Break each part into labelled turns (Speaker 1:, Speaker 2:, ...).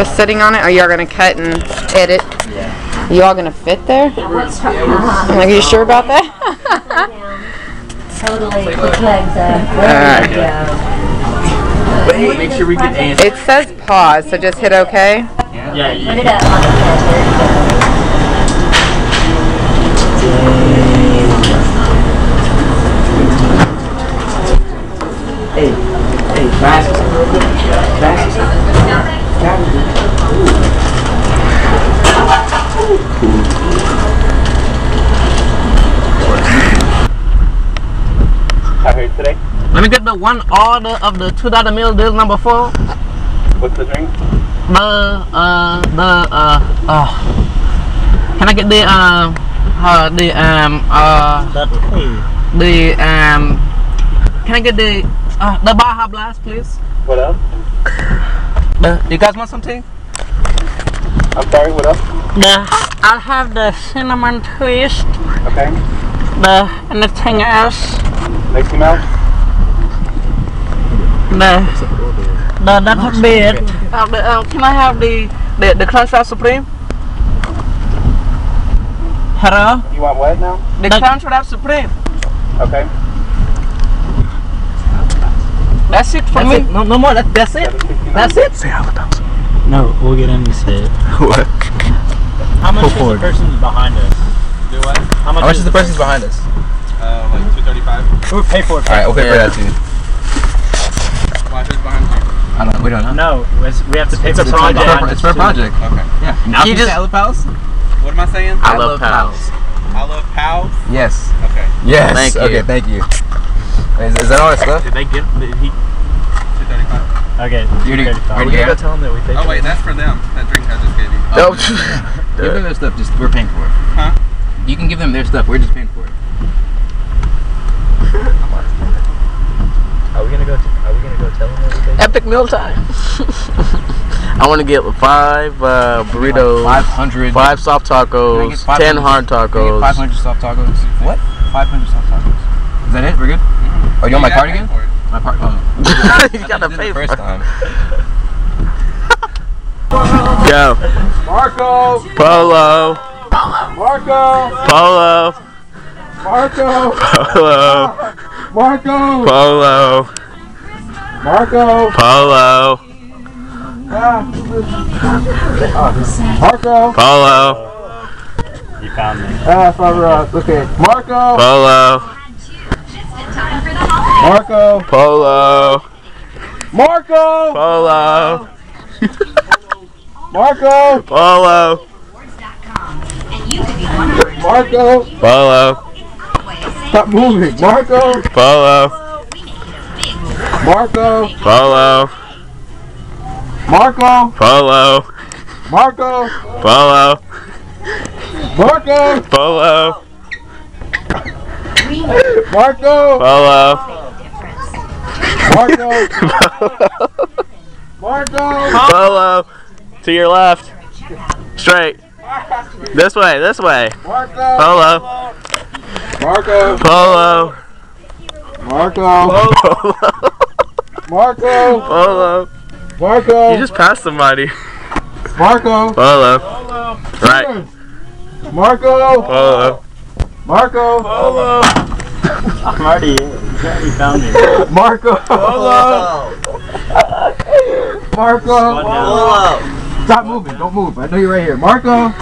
Speaker 1: Just sitting on it? Or y'all gonna cut and edit?
Speaker 2: Yeah.
Speaker 1: You all gonna fit there? Like, you sure about that?
Speaker 3: Totally. Put legs up.
Speaker 1: Alright.
Speaker 3: There we go.
Speaker 2: Wait, make sure we get A.
Speaker 1: It says pause, so just hit OK.
Speaker 2: Yeah.
Speaker 3: Put it up on the head.
Speaker 2: Hey, hey, fast. Fast.
Speaker 4: How here today?
Speaker 5: Let me get the one order of the two dollar meal deal number four.
Speaker 4: What's the drink?
Speaker 5: The uh the uh uh can I get the um uh the um uh the um can I get the uh the Baja Blast please?
Speaker 4: What up?
Speaker 5: The, you guys want something?
Speaker 4: I'm sorry, what up?
Speaker 5: The I'll have the cinnamon twist.
Speaker 4: Okay.
Speaker 5: The anything else?
Speaker 4: Mickey Mouse?
Speaker 5: The the that would be it. Uh, the, uh, can I have the the the crunch wrap supreme? Hello.
Speaker 4: You want what now?
Speaker 5: The crunch wrap supreme.
Speaker 4: Okay.
Speaker 5: That's it for me. No, no more. That, that's it. That's it.
Speaker 6: No, we'll get in instead.
Speaker 7: What?
Speaker 6: How much
Speaker 7: Go
Speaker 6: is the
Speaker 7: forward.
Speaker 6: person behind us?
Speaker 4: Do what?
Speaker 6: How much,
Speaker 7: How much is the person behind us?
Speaker 4: Uh, like 235.
Speaker 6: We'll pay for it.
Speaker 7: Alright, we'll pay for that too.
Speaker 4: Why who's behind you?
Speaker 7: I don't know. We don't know.
Speaker 6: No, it's- we have to pay
Speaker 7: It's
Speaker 6: for
Speaker 7: a
Speaker 6: project.
Speaker 7: project. It's for a project.
Speaker 4: Okay.
Speaker 7: Yeah.
Speaker 5: Now you just-
Speaker 7: I love pals?
Speaker 4: What am I saying?
Speaker 5: I love pals.
Speaker 4: I love pals.
Speaker 7: Yes.
Speaker 4: Okay.
Speaker 7: Yes.
Speaker 5: Thank you.
Speaker 7: okay, thank you. Is, is that all that stuff?
Speaker 6: Did they get? Did he?
Speaker 4: 235.
Speaker 6: Okay.
Speaker 7: You already-
Speaker 6: 235. We gotta tell them that we paid.
Speaker 4: Oh wait,
Speaker 6: it.
Speaker 4: that's for them. That drink I just gave you.
Speaker 7: Oh. give them their stuff. Just we're paying for it.
Speaker 4: Huh?
Speaker 7: You can give them their stuff. We're just paying for it.
Speaker 6: Are we gonna go? T- are we gonna go tell them that we paid?
Speaker 5: Epic meal time. I want to get five uh, burritos,
Speaker 7: Five hundred.
Speaker 5: five soft tacos, ten hard tacos.
Speaker 7: Five hundred soft tacos. What? Five hundred soft tacos. Is that it? We're good. Oh, you want my card again? My part. Oh.
Speaker 5: you gotta
Speaker 7: I did
Speaker 5: pay
Speaker 7: the
Speaker 5: for
Speaker 7: first
Speaker 5: it.
Speaker 7: time.
Speaker 5: Go.
Speaker 4: Marco!
Speaker 5: Polo.
Speaker 4: Marco!
Speaker 5: Polo.
Speaker 4: Marco!
Speaker 5: Polo.
Speaker 4: Marco!
Speaker 5: Polo.
Speaker 4: Marco!
Speaker 5: Polo.
Speaker 4: Marco!
Speaker 5: Polo.
Speaker 6: You found me.
Speaker 4: Ah, sorry, uh, okay. Marco!
Speaker 5: Polo.
Speaker 4: Marco!
Speaker 5: Polo.
Speaker 4: Marco!
Speaker 5: Polo.
Speaker 4: Marco!
Speaker 5: Polo.
Speaker 4: Marco!
Speaker 5: Polo.
Speaker 4: Stop moving! Marco!
Speaker 5: Polo.
Speaker 4: Marco!
Speaker 5: Polo.
Speaker 4: Marco!
Speaker 5: Polo.
Speaker 4: Marco!
Speaker 5: Polo.
Speaker 4: Marco!
Speaker 5: Polo.
Speaker 4: Marco!
Speaker 5: Polo.
Speaker 4: Marco! Marco!
Speaker 5: Polo. To your left. Straight. This way. This way.
Speaker 4: Marco!
Speaker 5: Polo.
Speaker 4: Marco!
Speaker 5: Polo.
Speaker 4: Marco!
Speaker 5: Polo.
Speaker 4: Marco!
Speaker 5: Polo.
Speaker 4: Marco!
Speaker 5: You just passed somebody.
Speaker 4: Marco!
Speaker 5: Polo. Right.
Speaker 4: Marco!
Speaker 5: Polo.
Speaker 4: Marco!
Speaker 5: Polo.
Speaker 6: I'm already. You already found me.
Speaker 4: Marco! Polo. Marco! Polo. Stop moving, don't move. I know you're right here. Marco!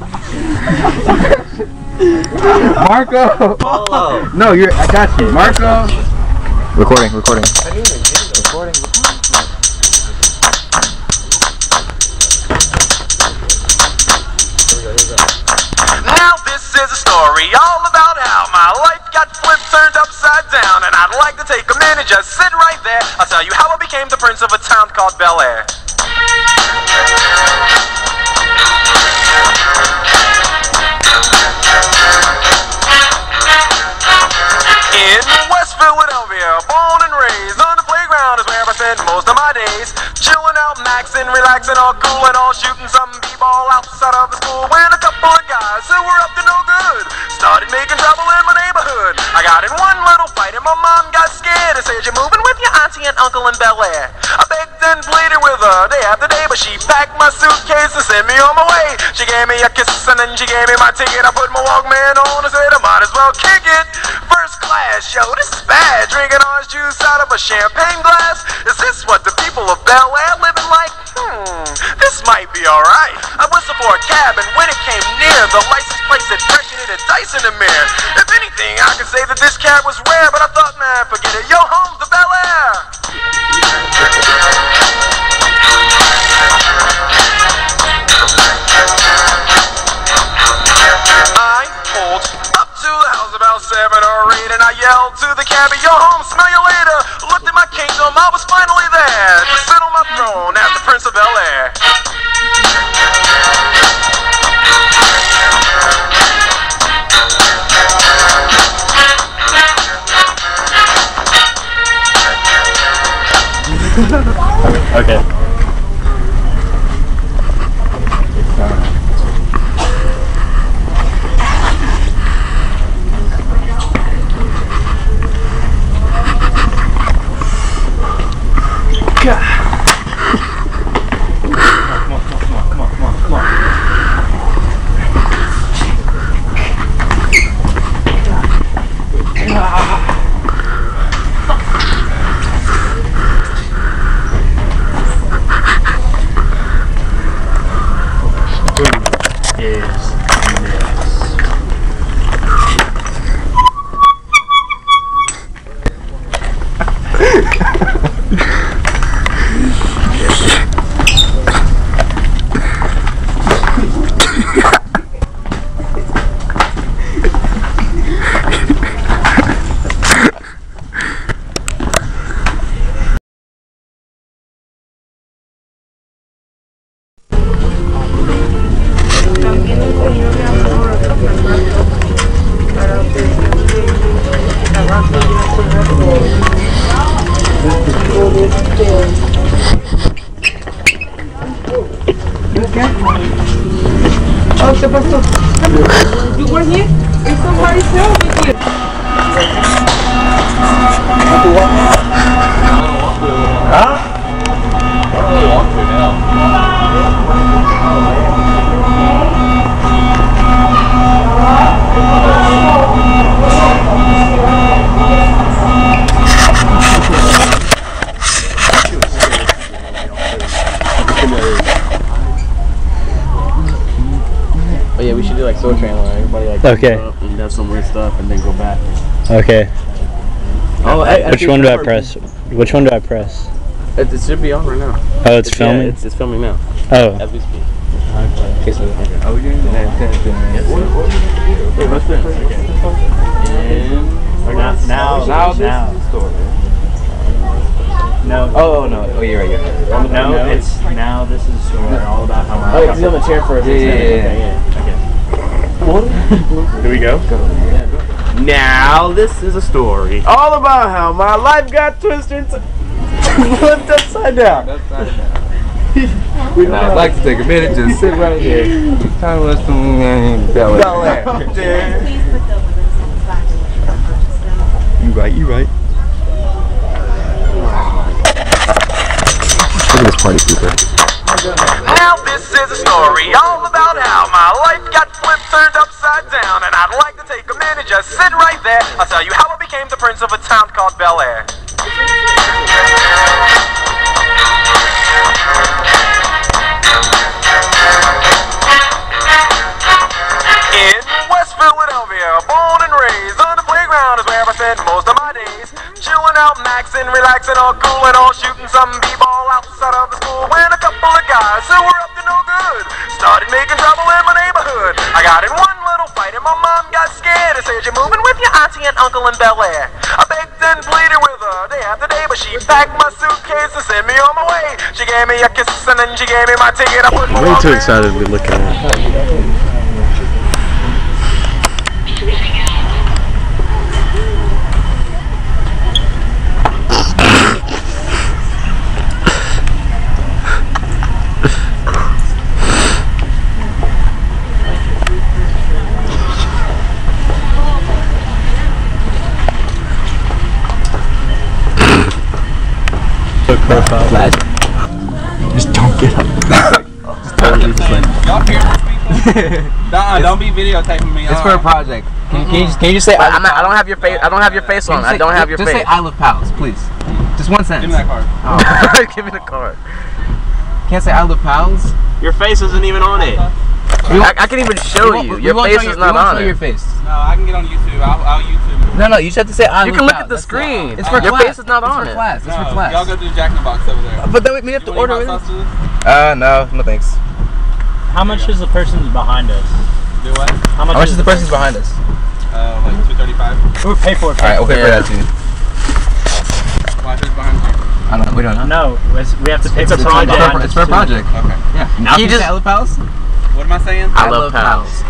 Speaker 4: Marco! No, you're I got you. Marco!
Speaker 7: Recording. Recording.
Speaker 8: Now this is a story all about how my life got flipped, turned upside down, and I'd like to take a minute, just sit right there. I'll tell you how I became the prince of a town called Bel Air. Maxing, relaxing, all cool and all shooting some b-ball outside of the school when a couple of guys who were up to no good started making trouble in my neighborhood. I got in one little fight and my mom got scared and said, "You're moving with your auntie and uncle in Bel Air." I begged and pleaded with her day after day, but she packed my suitcase and sent me on my way. She gave me a kiss and then she gave me my ticket. I put my Walkman on and said, "I might as well kick it." First class, yo, this is bad. Drinking orange juice out of a champagne glass. Is this what the people of Bel Air living like? Hmm, this might be alright. I whistled for a cab, and when it came near, the license plate said President and Dice in the mirror. If anything, I could say that this cab was rare, but I thought, man, forget it. Yo, home the Bel cabbie, "Yo,
Speaker 2: Oh yeah, we should do like Soul Train where everybody like
Speaker 6: Okay.
Speaker 2: go up and does some weird stuff and then go back.
Speaker 6: Okay.
Speaker 2: Oh, I, I
Speaker 6: Which
Speaker 2: think
Speaker 6: one do I
Speaker 2: we're-
Speaker 6: press? Which one do I press?
Speaker 2: It, it should be on right now.
Speaker 6: Oh, it's
Speaker 2: yeah,
Speaker 6: filming.
Speaker 2: it's, it's filming now
Speaker 6: Oh.
Speaker 2: as we speak. Okay, so okay.
Speaker 4: Are we doing
Speaker 2: Yes. Wait, what's
Speaker 6: Now, now,
Speaker 4: Now this is the story.
Speaker 6: No.
Speaker 2: oh no, oh you're right. You're right.
Speaker 6: No,
Speaker 2: no,
Speaker 6: it's now. This is story all about how.
Speaker 2: Oh, he's on the chair for a
Speaker 4: Yeah, yeah,
Speaker 2: yeah.
Speaker 6: Okay.
Speaker 2: Here we go. Now this is a story all about how my life got twisted, to- flipped upside down.
Speaker 4: Now, I'd like to take a minute, just sit right here. Tell us some Bel Air.
Speaker 2: Bel Air.
Speaker 9: Please put the balloons back of the truck purchase them.
Speaker 7: You right, you right. Look at this party pooper.
Speaker 8: Now this is a story all about how my life got flipped, turned upside down, and I'd like to take a minute, just sit right there. I'll tell you how I became the prince of a town called Bel Air. In West Philadelphia, born and raised on the playground is where I spent most of my days. Chilling out, maxing, relaxing, all cool and all shooting some b-ball started making trouble in my neighborhood. I got in one little fight and my mom got scared and said, "You're moving with your auntie and uncle in Bel Air." I begged and pleaded with her day after day, but she packed my suitcase and sent me on my way. She gave me a kiss and then she gave me my ticket. I put my
Speaker 7: Way too
Speaker 8: Walkman
Speaker 7: excited to be looking at.
Speaker 6: Profile.
Speaker 7: Just don't get up. just totally just like.
Speaker 10: Y'all hear people? Nah, don't be videotaping me.
Speaker 7: It's for a project. Can, can, you, mm-hmm. just, can you just say
Speaker 2: I,
Speaker 7: I,
Speaker 2: not, I don't have your face. I don't have your face on. I don't have your
Speaker 7: just
Speaker 2: face.
Speaker 7: say I love pals, please. Just one
Speaker 10: Give me that card. Oh.
Speaker 2: Give me the card.
Speaker 7: Can't say I love pals.
Speaker 2: Your face isn't even on it.
Speaker 7: We
Speaker 2: I, I can even show
Speaker 7: we
Speaker 2: you.
Speaker 7: we
Speaker 2: Your face
Speaker 7: show
Speaker 2: is not on
Speaker 7: show
Speaker 2: it.
Speaker 7: your face.
Speaker 10: No, I can get on YouTube. I'll, I'll YouTube. it.
Speaker 7: No, no, you just have to say I
Speaker 2: You can look
Speaker 7: pals.
Speaker 2: at the
Speaker 7: That's it.
Speaker 2: screen.
Speaker 7: It's for
Speaker 2: Your
Speaker 7: class.
Speaker 2: face is not
Speaker 7: it's
Speaker 2: on
Speaker 7: for
Speaker 2: it.
Speaker 7: class. It's
Speaker 10: No,
Speaker 7: for class.
Speaker 10: Y'all go to the Jack in the Box over there.
Speaker 7: But then we, we have to
Speaker 10: You wanna
Speaker 7: order
Speaker 10: eat hot
Speaker 7: it. Uh, no, no thanks.
Speaker 6: How much is the person behind us?
Speaker 10: Do what?
Speaker 6: How much,
Speaker 7: How much is the person's behind us?
Speaker 10: Uh, like two thirty-five.
Speaker 6: We'll pay for it.
Speaker 7: All right, we'll pay for that too.
Speaker 10: Why who's behind you?
Speaker 7: I don't know. We don't know.
Speaker 6: No, it's, we have to pay
Speaker 7: It's,
Speaker 6: for
Speaker 7: it's,
Speaker 6: project.
Speaker 7: for, it's for a project.
Speaker 10: Okay.
Speaker 7: Yeah. Now
Speaker 2: You
Speaker 7: you
Speaker 2: just-
Speaker 7: say I love pals.
Speaker 10: What am I saying?
Speaker 2: I love pals.